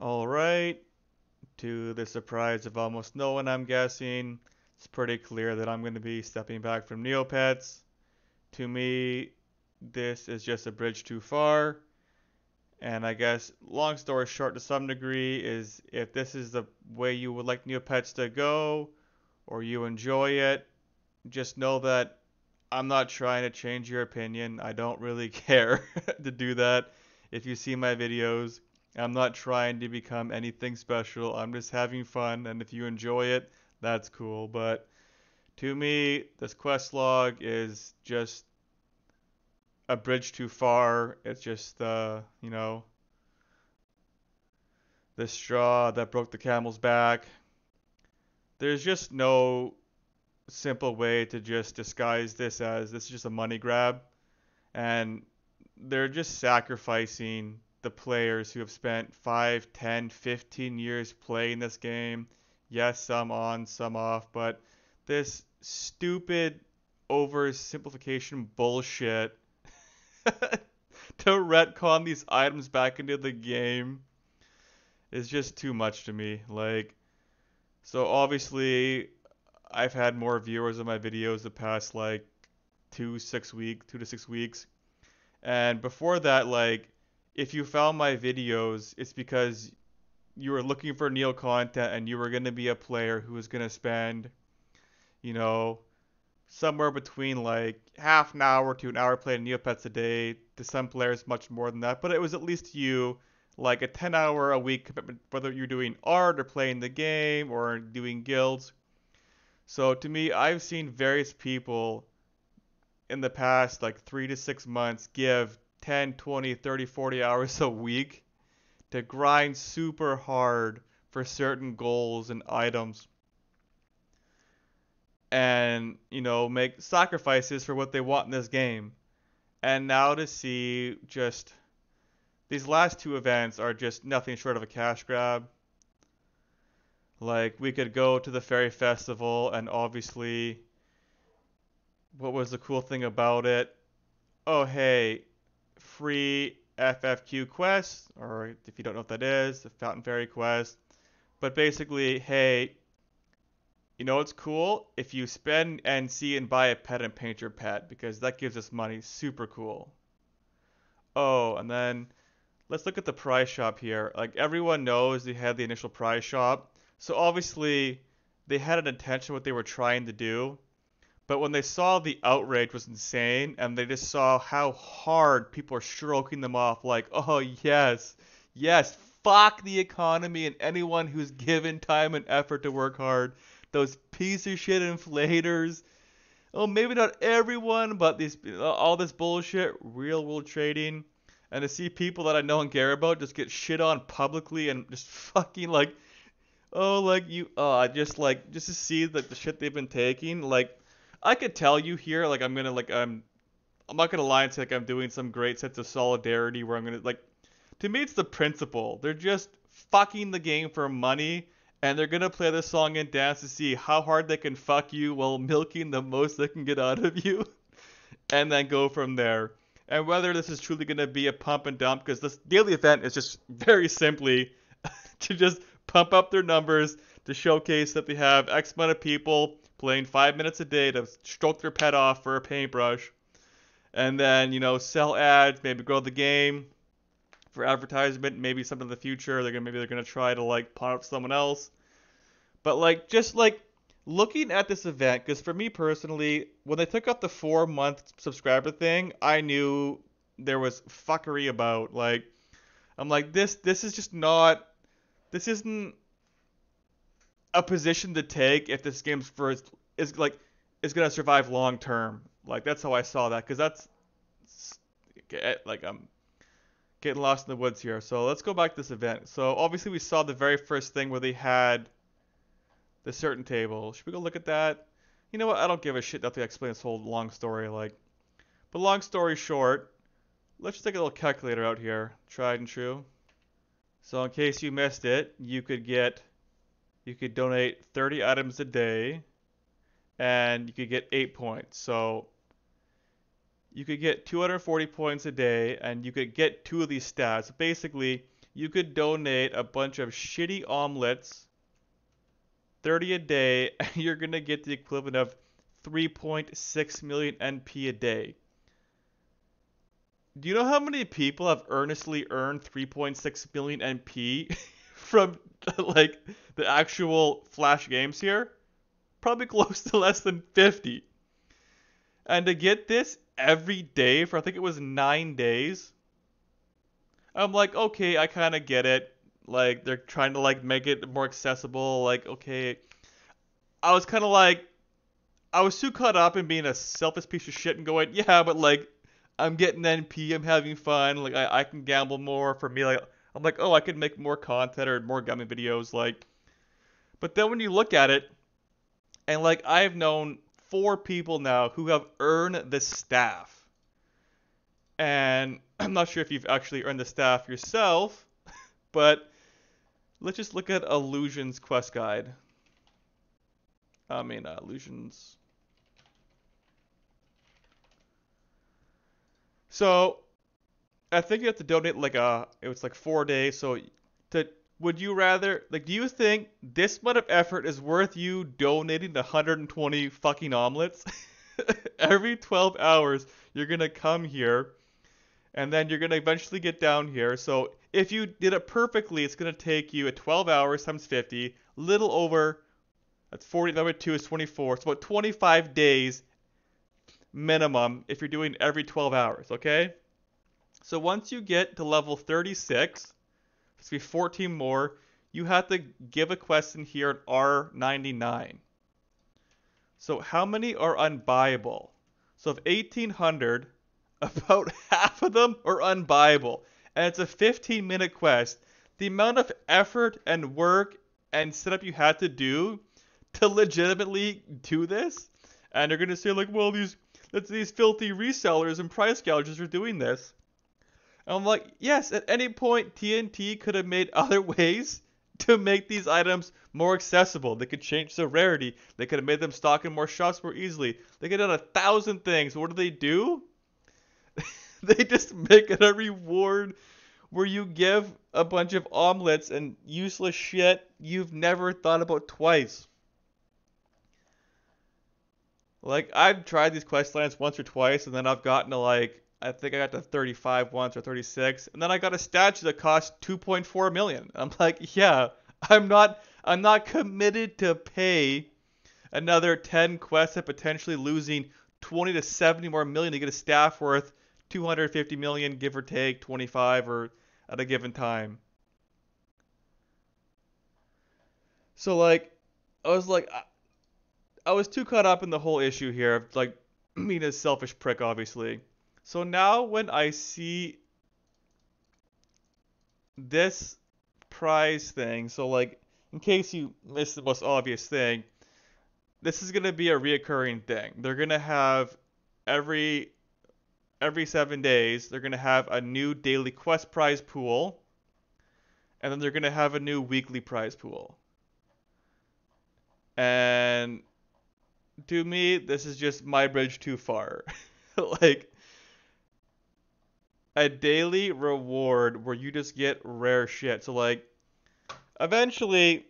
Alright, to the surprise of almost no one, I'm guessing, it's pretty clear that I'm going to be stepping back from Neopets. To me, this is just a bridge too far. And I guess, long story short, to some degree, is if this is the way you would like Neopets to go, or you enjoy it, just know that I'm not trying to change your opinion. I don't really care to do that. If you see my videos, I'm not trying to become anything special. I'm just having fun, and if you enjoy it, that's cool. But to me, this quest log is just a bridge too far. It's just uh, you know, the straw that broke the camel's back. There's just no simple way to just disguise this as this is just a money grab. And they're just sacrificing the players who have spent 5, 10, 15 years playing this game. Yes, some on, some off, but this stupid oversimplification bullshit to retcon these items back into the game is just too much to me. Like, so obviously, I've had more viewers of my videos the past like two six week two to six weeks, and before that, like, if you found my videos, it's because you were looking for Neo content and you were gonna be a player who was gonna spend, you know, somewhere between like half an hour to an hour playing Neopets a day. To some players, much more than that, but it was at least you like a 10 hour a week commitment, whether you're doing art or playing the game or doing guilds. So to me, I've seen various people in the past like three to six months give 10, 20, 30, 40 hours a week to grind super hard for certain goals and items. And you know make sacrifices for what they want in this game. And now to see just these last two events are just nothing short of a cash grab. Like we could go to the fairy festival and obviously what was the cool thing about it? Oh hey free ffq quest or if you don't know what that is the fountain faerie quest but basically hey you know what's cool? If you spend NC and buy a pet and paint your pet, because that gives us money. Super cool. Oh, and then let's look at the prize shop here. Like everyone knows they had the initial prize shop. So obviously they had an intention what they were trying to do. But when they saw the outrage was insane and they just saw how hard people are stroking them off like, "Oh, yes. Yes, fuck the economy and anyone who's given time and effort to work hard." those piece of shit inflators. Oh, maybe not everyone, but these all this bullshit, real world trading, and to see people that I know and care about just get shit on publicly and just fucking like, oh, like you, uh, just like just to see like the shit they've been taking. Like, I could tell you here, like I'm gonna like I'm, I'm not gonna lie and say like I'm doing some great sense of solidarity where I'm gonna like, to me it's the principle. They're just fucking the game for money and they're gonna play this song and dance to see how hard they can fuck you while milking the most they can get out of you, and then go from there. And whether this is truly gonna be a pump and dump, because this daily event is just very simply to just pump up their numbers to showcase that they have X amount of people playing five minutes a day to stroke their pet off for a paintbrush, and then you know sell ads, maybe grow the game, for advertisement, maybe something in the future. They're gonna maybe they're gonna try to like pawn up someone else. But like just like looking at this event, because for me personally, when they took up the four month subscriber thing, I knew there was fuckery about. Like I'm like this this is just not this isn't a position to take if this game's first is like is gonna survive long term. Like that's how I saw that because that's like I'm getting lost in the woods here. So let's go back to this event. So obviously we saw the very first thing where they had the certain table. Should we go look at that? You know what? I don't give a shit that they explain this whole long story. Like, but long story short, let's just take a little calculator out here. Tried and true. So in case you missed it, you could get, you could donate 30 items a day, and you could get eight points. So you could get 240 points a day and you could get two of these stats. Basically, you could donate a bunch of shitty omelets, 30 a day, and you're gonna get the equivalent of 3.6 million NP a day. Do you know how many people have earnestly earned 3.6 million NP from like the actual Flash games here? Probably close to less than 50. And to get this every day for I think it was 9 days. I'm like, "Okay, I kind of get it. Like they're trying to like make it more accessible. Like, okay, I was kind of like I was too caught up in being a selfish piece of shit and going, yeah, but like I'm getting NP, I'm having fun, like I, I can gamble more for me. Like I'm like, oh, I could make more content or more gambling videos, like. But then when you look at it, and like I've known four people now who have earned the staff, and I'm not sure if you've actually earned the staff yourself, but let's just look at Illusen's quest guide. I mean, uh, Illusen's So I think you have to donate like a it was like four days. So to would you rather like do you think this amount of effort is worth you donating the 120 fucking omelets? Every 12 hours you're gonna come here and then you're gonna eventually get down here. So if you did it perfectly, it's gonna take you at 12 hours times 50, little over that's 40 number two is 24. So about 25 days minimum if you're doing every 12 hours, okay? So once you get to level 36, it's be 14 more, you have to give a question here at R99. So how many are unbuyable? So of 1800, about half of them are unbuyable. And it's a 15 minute quest. The amount of effort and work and setup you had to do to legitimately do this, and you're gonna say like, well, these these filthy resellers and price gougers are doing this. And I'm like, yes, at any point TNT could have made other ways to make these items more accessible. They could change the rarity. They could have made them stock in more shops more easily. They could have done a thousand things. What do they do? they just make it a reward where you give a bunch of omelets and useless shit you've never thought about twice. Like I've tried these quest lines once or twice, and then I've gotten to like I think I got to 35 once or 36, and then I got a statue that cost 2.4 million. I'm like, yeah, I'm not I'm not committed to pay another 10 quests and potentially losing 20 to 70 more million to get a staff worth 250 million, give or take 25 or at a given time. So like, I was like, I was too caught up in the whole issue here of like being a selfish prick, obviously. So now when I see this prize thing, so like in case you missed the most obvious thing, this is gonna be a reoccurring thing. They're gonna have every every seven days, they're gonna have a new daily quest prize pool, and then they're gonna have a new weekly prize pool. And to me, this is just my bridge too far. like a daily reward where you just get rare shit. So like eventually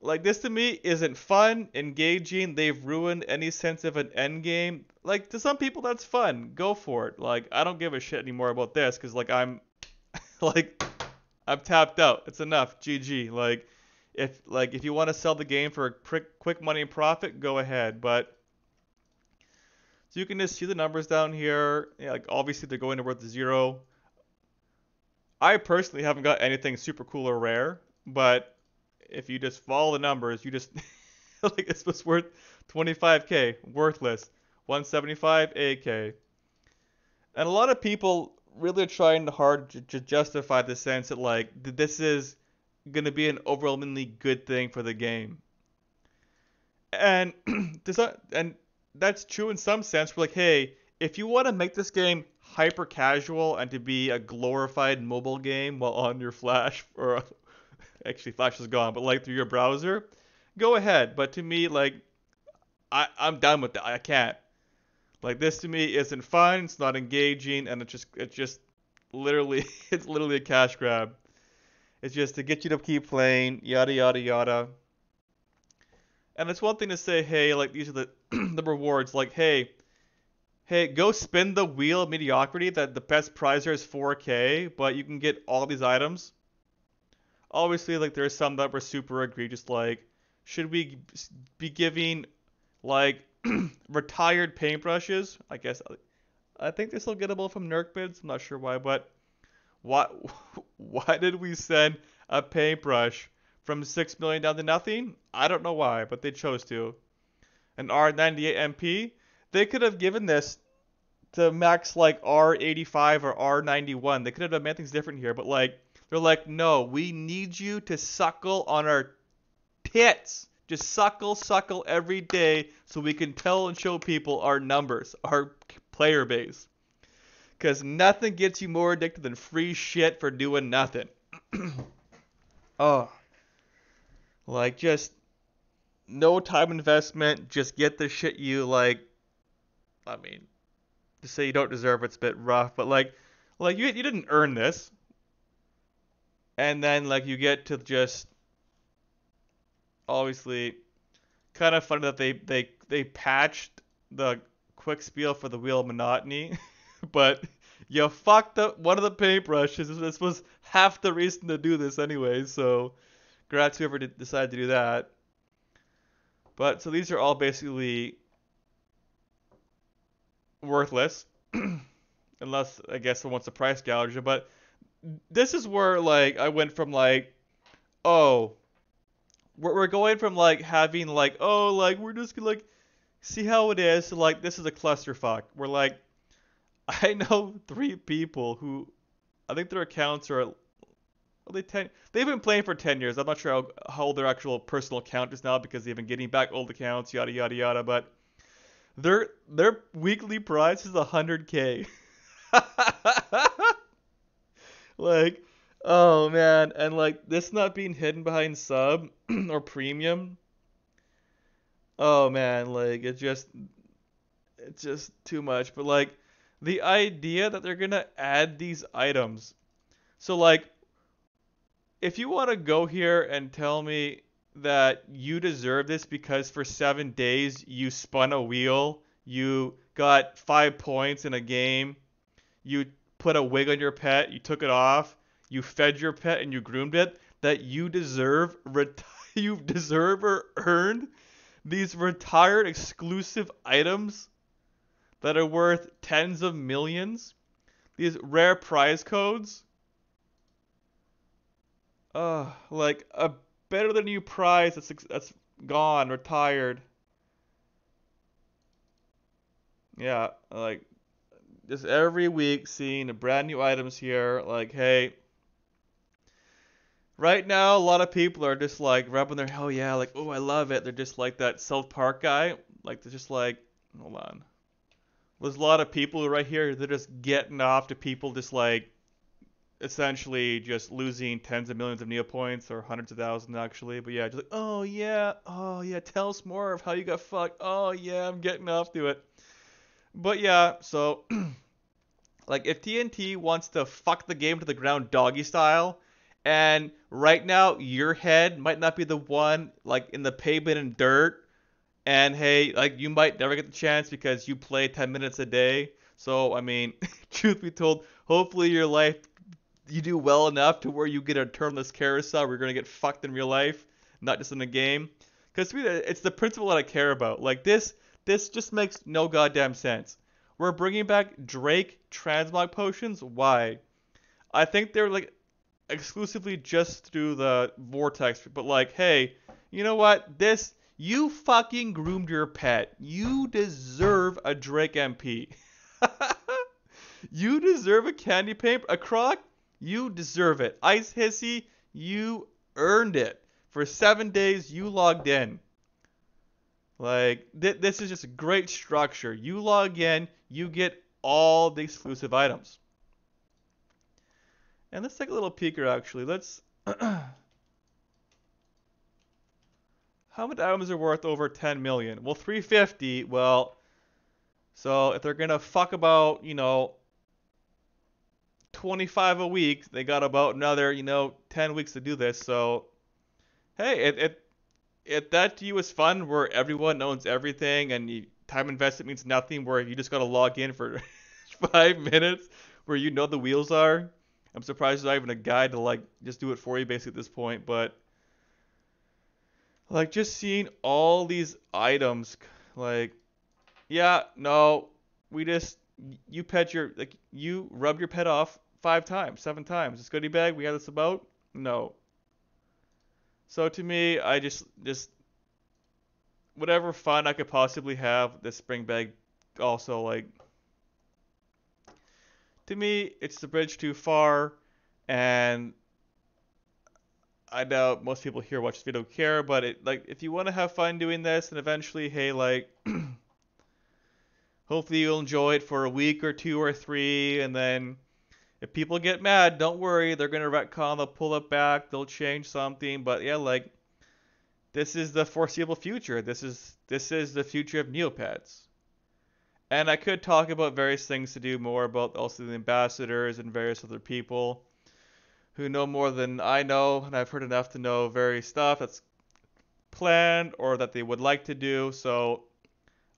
like this to me isn't fun, engaging. They've ruined any sense of an end game. Like to some people that's fun. Go for it. Like I don't give a shit anymore about this cuz like I'm like I'm tapped out. It's enough. GG. Like if like if you want to sell the game for a quick quick money and profit, go ahead. But so you can just see the numbers down here. Yeah, like obviously they're going towards zero. I personally haven't got anything super cool or rare, but if you just follow the numbers, you just like this was worth 25k, worthless. 175 AK. And a lot of people really are trying hard to justify the sense that like this is going to be an overwhelmingly good thing for the game. And does that, and that's true in some sense. We're like, hey, if you want to make this game hyper casual and to be a glorified mobile game while on your Flash, or actually Flash is gone, but like through your browser, go ahead. But to me, like, I I'm done with that. I can't. Like this to me isn't fun. It's not engaging, and it's just it's just literally it's literally a cash grab. It's just to get you to keep playing, yada yada yada. And it's one thing to say, hey, like these are the the rewards, like, hey, hey, go spin the wheel of mediocrity that the best prize there is 4K, but you can get all these items. Obviously, like there's some that were super egregious, like, should we be giving like retired paintbrushes? I guess uh, I think they're still gettable from NERC I'm not sure why, but why why did we send a paintbrush from 6 million down to nothing? I don't know why, but they chose to. An R98 MP, they could have given this to max like R85 or R91. They could have done many things different here, but like they're like, no, we need you to suckle on our tits. Just suckle, suckle every day so we can tell and show people our numbers, our player base. Because nothing gets you more addicted than free shit for doing nothing. oh. Like, just no time investment. Just get the shit you like. I mean, to say you don't deserve it's a bit rough, but like, like you you didn't earn this. And then like you get to just obviously kind of funny that they they they patched the quick spiel for the wheel of monotony, but you fucked up one of the paintbrushes. This was half the reason to do this anyway, so congrats whoever did, decided to do that. But so these are all basically worthless, unless I guess someone wants a price gouge. But this is where like I went from like, oh, we're, we're going from like having like oh like we're just gonna like see how it is like this is a clusterfuck. We're like, I know three people who I think their accounts are they ten, they've been playing for 10 years. I'm not sure how, how old their actual personal account is now because they've been getting back old accounts, yada yada yada. But their their weekly price is 100k. like, oh man, and like this not being hidden behind sub or premium. Oh man, like it just it's just too much. But like the idea that they're gonna add these items. So like if you want to go here and tell me that you deserve this because for seven days you spun a wheel, you got five points in a game, you put a wig on your pet, you took it off, you fed your pet and you groomed it, that you deserve ret- you deserve or earned these retired exclusive items that are worth tens of millions, these rare prize codes uh, like a better than you prize that's that's gone, retired. Yeah, like just every week seeing the brand new items here. Like, hey, right now a lot of people are just like rubbing their hell yeah, like oh I love it. They're just like that South Park guy. Like they're just like hold on. There's a lot of people right here. They're just getting off to people just like essentially just losing tens of millions of neo points or hundreds of thousands actually. But yeah, just like, oh yeah, oh yeah, tell us more of how you got fucked. Oh yeah, I'm getting off to it. But yeah, so like if TNT wants to fuck the game to the ground doggy style, and right now your head might not be the one like in the pavement and dirt, and hey, like you might never get the chance because you play 10 minutes a day. So I mean, truth be told, hopefully your life you do well enough to where you get a turn this carousel where you're gonna get fucked in real life, not just in the game. Because to me, it's the principle that I care about. Like this, this just makes no goddamn sense. We're bringing back Draik transmog potions. Why? I think they're like exclusively just through the vortex. But like, hey, you know what? This you fucking groomed your pet. You deserve a Draik MP. you deserve a candy paint, a croc. You deserve it. Ice Hissi, you earned it. For seven days, you logged in. Like, th- this is just a great structure. You log in, you get all the exclusive items. And let's take a little peek peeker, actually. Let's... How many items are worth over 10 million? Well, 350, well... So, if they're going to fuck about, you know, 25 a week. They got about another, you know, 10 weeks to do this. So, hey, it, it if that to you is fun, where everyone owns everything and you, time invested means nothing, where you just got to log in for five minutes, where you know the wheels are. I'm surprised there's not even a guide to like just do it for you basically at this point, but like just seeing all these items, like yeah, no, we just you pet your like you rub your pet off five times, seven times. This goodie bag we have this about? No. So to me, I just just whatever fun I could possibly have, this spring bag also like to me it's the bridge too far and I doubt most people here watch this video care, but it like if you want to have fun doing this and eventually hey like hopefully you'll enjoy it for a week or two or three and then if people get mad, don't worry, they're gonna retcon, they'll pull it back, they'll change something, but yeah, like this is the foreseeable future. This is this is the future of Neopets. And I could talk about various things to do more about also the ambassadors and various other people who know more than I know, and I've heard enough to know various stuff that's planned or that they would like to do. So,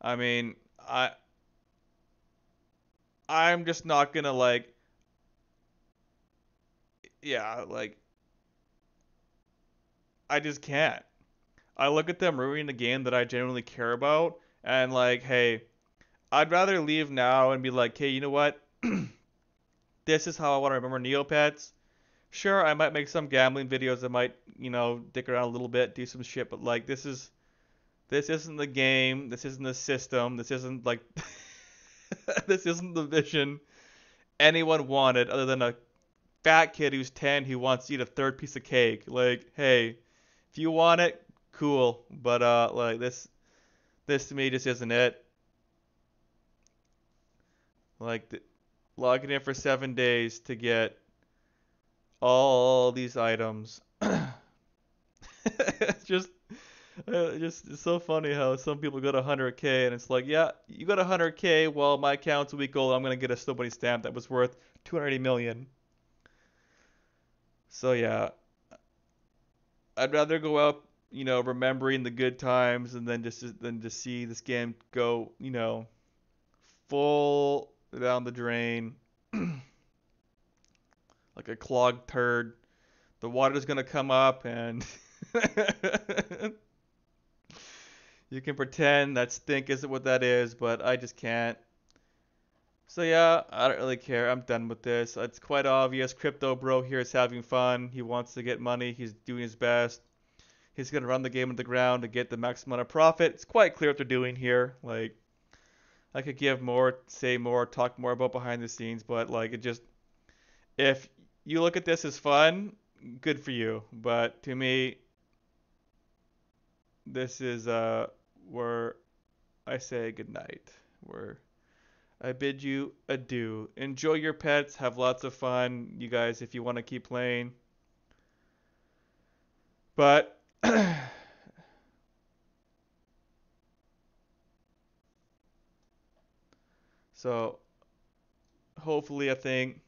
I mean, I I'm just not gonna like yeah, like I just can't. I look at them ruining a game that I genuinely care about, and like, hey, I'd rather leave now and be like, hey, you know what? this is how I want to remember Neopets. Sure, I might make some gambling videos. I might, you know, dick around a little bit, do some shit, but like, this is, this isn't the game. This isn't the system. This isn't like, this isn't the vision anyone wanted other than a fat kid who's 10 who wants to eat a third piece of cake. Like, hey, if you want it, cool. But uh, like this, this to me just isn't it. Like, the, logging in for seven days to get all these items. it's just, uh, just it's so funny how some people go to 100k and it's like, yeah, you got 100k. Well, my account's a week old. I'm gonna get a snowbody stamp that was worth 280 million. So yeah, I'd rather go out, you know, remembering the good times and then just than to see this game go, you know, full down the drain, like a clogged turd. The water's gonna come up and you can pretend that stink isn't what that is, but I just can't. So yeah, I don't really care. I'm done with this. It's quite obvious. Crypto Bro here is having fun. He wants to get money. He's doing his best. He's gonna run the game into the ground to get the maximum amount of profit. It's quite clear what they're doing here. Like, I could give more, say more, talk more about behind the scenes, but like it just, if you look at this as fun, good for you. But to me, this is uh where I say goodnight. Where I bid you adieu. Enjoy your pets. Have lots of fun, you guys, if you want to keep playing. But. so, hopefully, I think.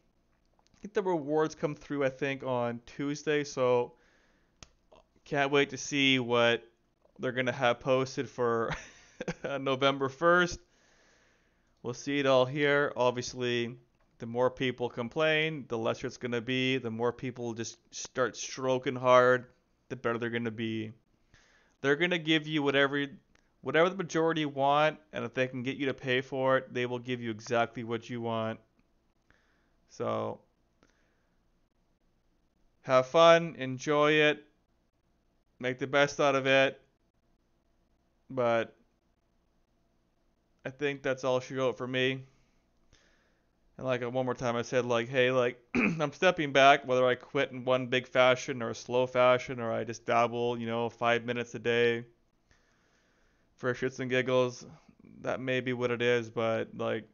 I think the rewards come through, I think, on Tuesday. So, can't wait to see what they're going to have posted for November 1st. We'll see it all here. Obviously, the more people complain, the lesser it's going to be. The more people just start stroking hard, the better they're going to be. They're going to give you whatever whatever the majority want, and if they can get you to pay for it, they will give you exactly what you want. So, have fun, enjoy it, make the best out of it. But I think that's all she wrote for me. And like one more time, I said like, hey, like I'm stepping back, whether I quit in one big fashion or a slow fashion, or I just dabble, you know, five minutes a day for shits and giggles. That may be what it is, but like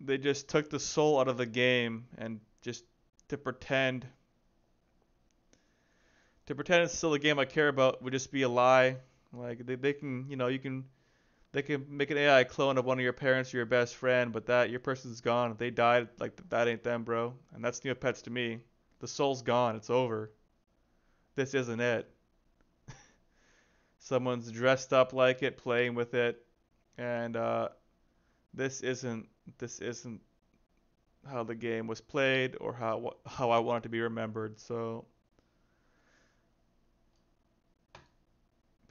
they just took the soul out of the game and just to pretend to pretend it's still a game I care about would just be a lie. Like they, they can, you know, you can they can make an AI clone of one of your parents or your best friend, but that your person's gone. If they died, like that ain't them, bro. And that's Neopets to me. The soul's gone. It's over. This isn't it. Someone's dressed up like it, playing with it, and uh, this isn't this isn't how the game was played or how how I want it to be remembered. So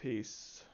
peace.